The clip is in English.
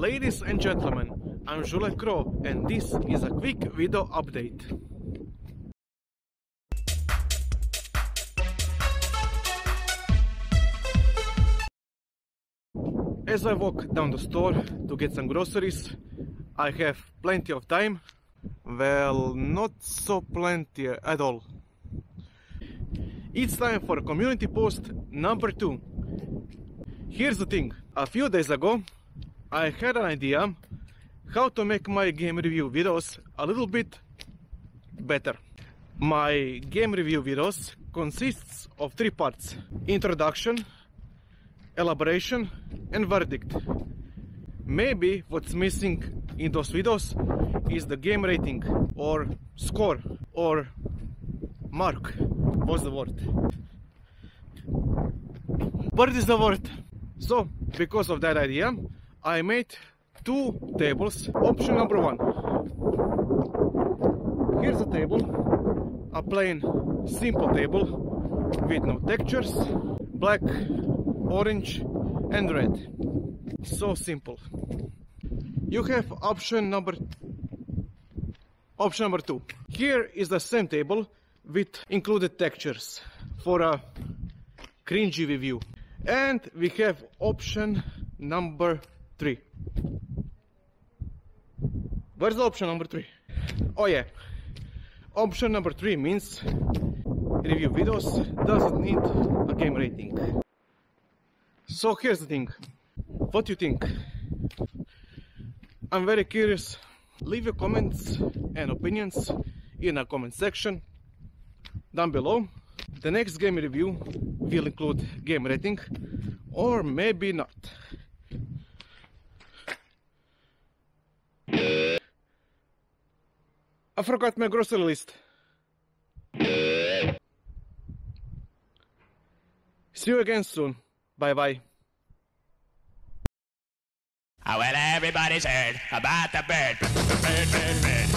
Ladies and gentlemen, I'm ZhuleCRO and this is a quick video update. As I walk down the store to get some groceries, I have plenty of time. Well, not so plenty at all. It's time for community post number two. Here's the thing, a few days ago I had an idea how to make my game review videos a little bit better. My game review videos consists of three parts. Introduction, elaboration and verdict. Maybe what's missing in those videos is the game rating or score or mark. What's the word? What is the word? So, because of that idea, I made two tables. Option number one. Here's a table, a plain simple table with no textures, black, orange and red. So simple. You have option number option number two. Here is the same table with included textures for a cringy review. And we have option number three. Where's the option number three? Oh yeah. Option number three means review videos doesn't need a game rating. So here's the thing. What do you think? I'm very curious. Leave your comments and opinions in a comment section down below. The next game review will include game rating or maybe not. I forgot my grocery list. See you again soon. Bye bye. Oh, well, everybody's heard about the bird. Bird, bird, bird.